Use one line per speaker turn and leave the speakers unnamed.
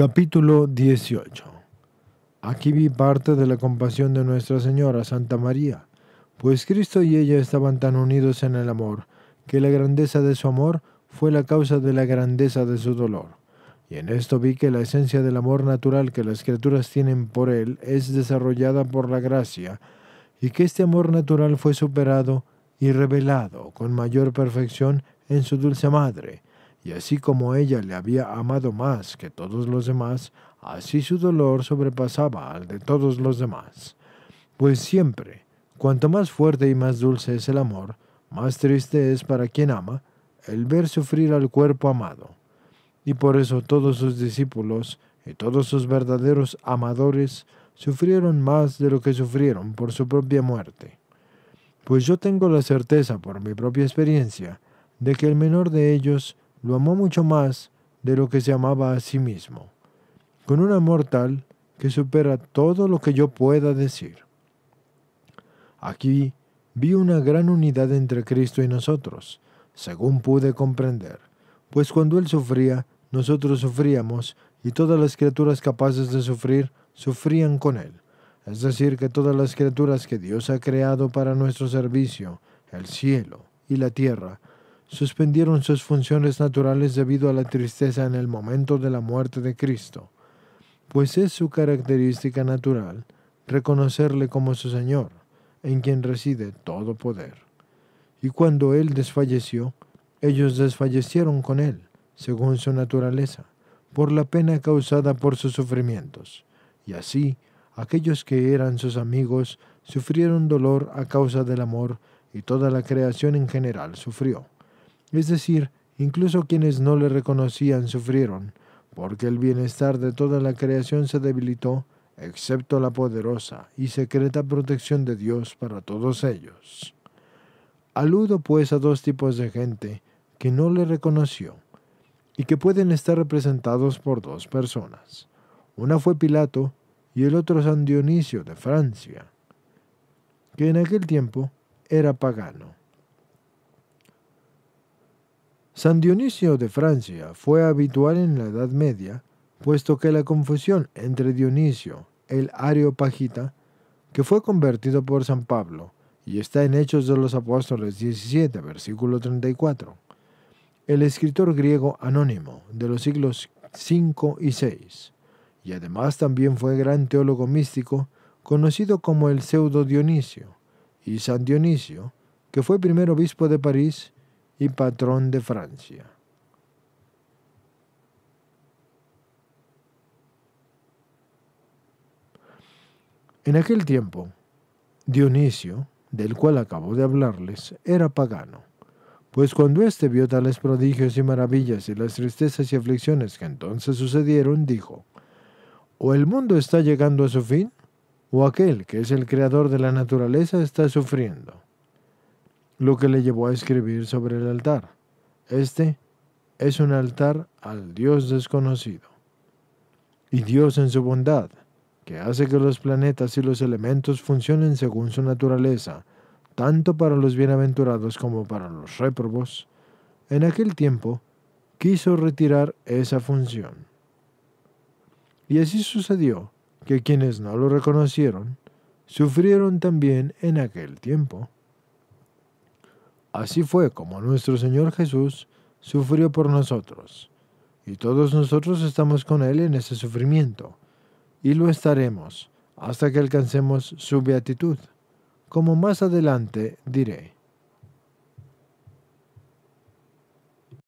Capítulo 18 Aquí vi parte de la compasión de Nuestra Señora Santa María, pues Cristo y ella estaban tan unidos en el amor, que la grandeza de su amor fue la causa de la grandeza de su dolor. Y en esto vi que la esencia del amor natural que las criaturas tienen por Él es desarrollada por la gracia, y que este amor natural fue superado y revelado con mayor perfección en su dulce madre, y así como ella le había amado más que todos los demás, así su dolor sobrepasaba al de todos los demás. Pues siempre, cuanto más fuerte y más dulce es el amor, más triste es para quien ama el ver sufrir al cuerpo amado. Y por eso todos sus discípulos y todos sus verdaderos amadores sufrieron más de lo que sufrieron por su propia muerte. Pues yo tengo la certeza por mi propia experiencia de que el menor de ellos lo amó mucho más de lo que se amaba a sí mismo, con un amor tal que supera todo lo que yo pueda decir. Aquí vi una gran unidad entre Cristo y nosotros, según pude comprender, pues cuando Él sufría, nosotros sufríamos, y todas las criaturas capaces de sufrir, sufrían con Él. Es decir, que todas las criaturas que Dios ha creado para nuestro servicio, el cielo y la tierra, suspendieron sus funciones naturales debido a la tristeza en el momento de la muerte de Cristo, pues es su característica natural reconocerle como su Señor, en quien reside todo poder. Y cuando Él desfalleció, ellos desfallecieron con Él, según su naturaleza, por la pena causada por sus sufrimientos. Y así, aquellos que eran sus amigos sufrieron dolor a causa del amor y toda la creación en general sufrió. Es decir, incluso quienes no le reconocían sufrieron, porque el bienestar de toda la creación se debilitó, excepto la poderosa y secreta protección de Dios para todos ellos. Aludo pues a dos tipos de gente que no le reconoció y que pueden estar representados por dos personas. Una fue Pilato y el otro San Dionisio de Francia, que en aquel tiempo era pagano. San Dionisio de Francia fue habitual en la Edad Media, puesto que la confusión entre Dionisio, el Areopagita, que fue convertido por San Pablo, y está en Hechos de los Apóstoles 17, versículo 34, el escritor griego anónimo de los siglos 5 y 6, y además también fue gran teólogo místico, conocido como el pseudo Dionisio, y San Dionisio, que fue primer obispo de París y patrón de Francia. En aquel tiempo, Dionisio, del cual acabo de hablarles, era pagano, pues cuando éste vio tales prodigios y maravillas y las tristezas y aflicciones que entonces sucedieron, dijo, o el mundo está llegando a su fin, o aquel que es el creador de la naturaleza está sufriendo lo que le llevó a escribir sobre el altar. Este es un altar al Dios desconocido. Y Dios en su bondad, que hace que los planetas y los elementos funcionen según su naturaleza, tanto para los bienaventurados como para los réprobos, en aquel tiempo quiso retirar esa función. Y así sucedió que quienes no lo reconocieron, sufrieron también en aquel tiempo. Así fue como nuestro Señor Jesús sufrió por nosotros, y todos nosotros estamos con Él en ese sufrimiento, y lo estaremos hasta que alcancemos su beatitud, como más adelante diré.